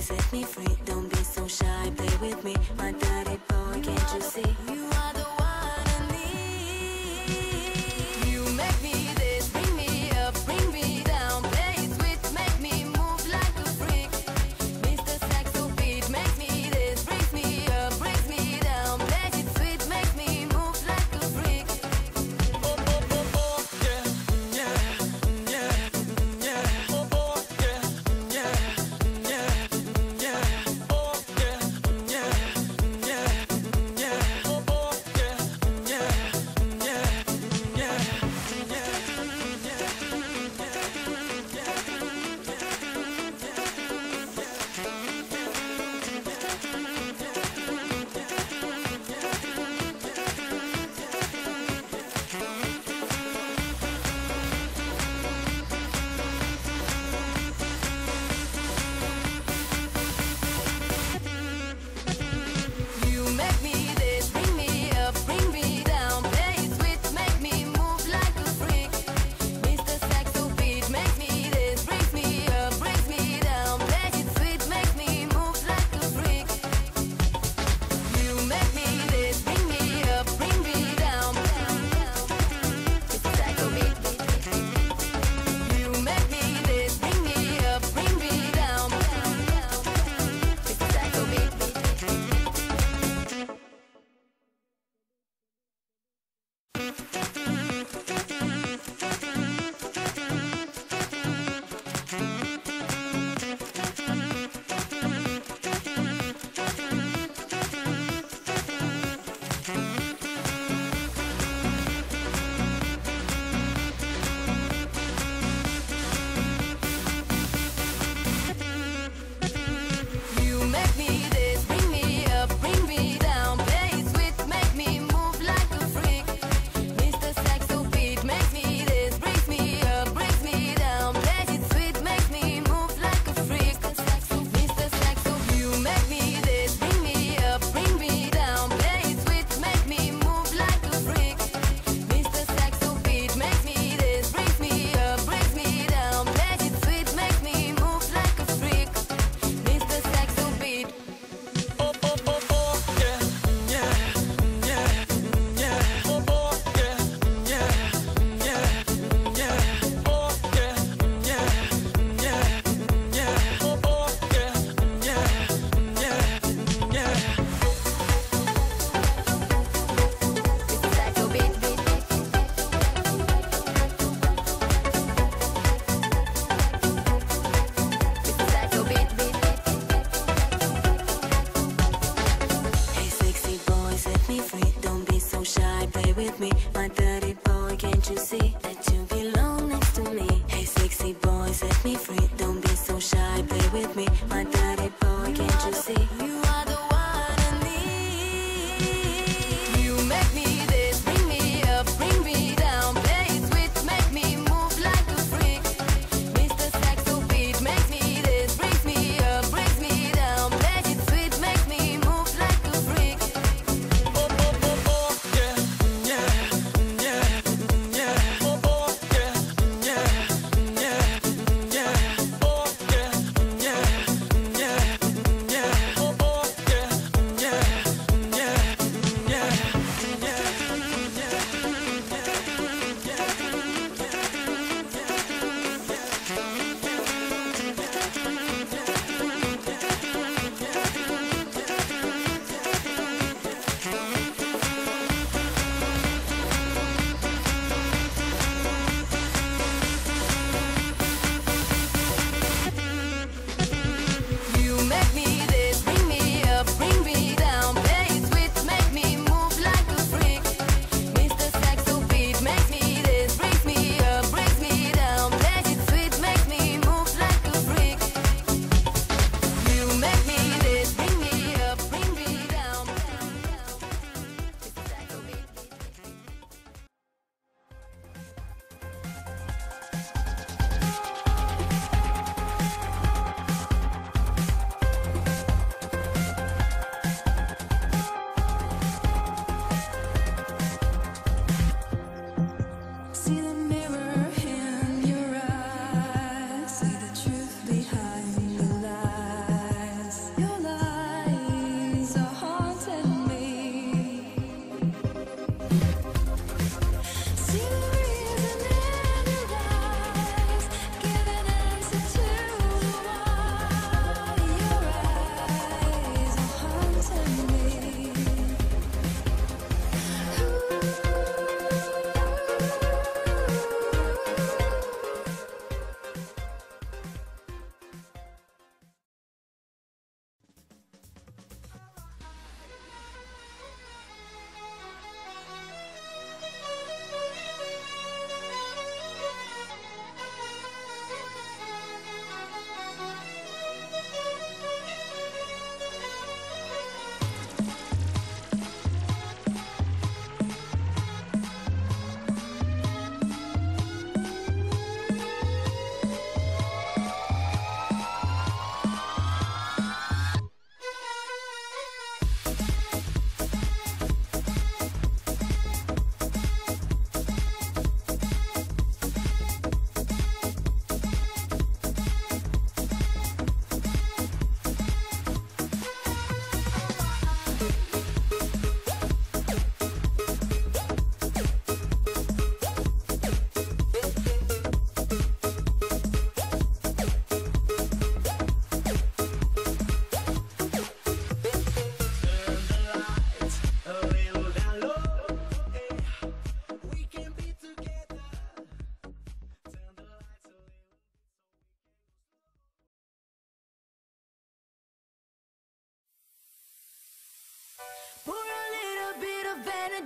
set me free.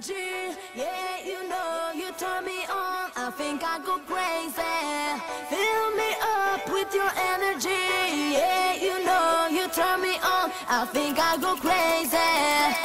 Energy. Yeah, you know you turn me on. I think I go crazy. Fill me up with your energy. Yeah, you know you turn me on. I think I go crazy.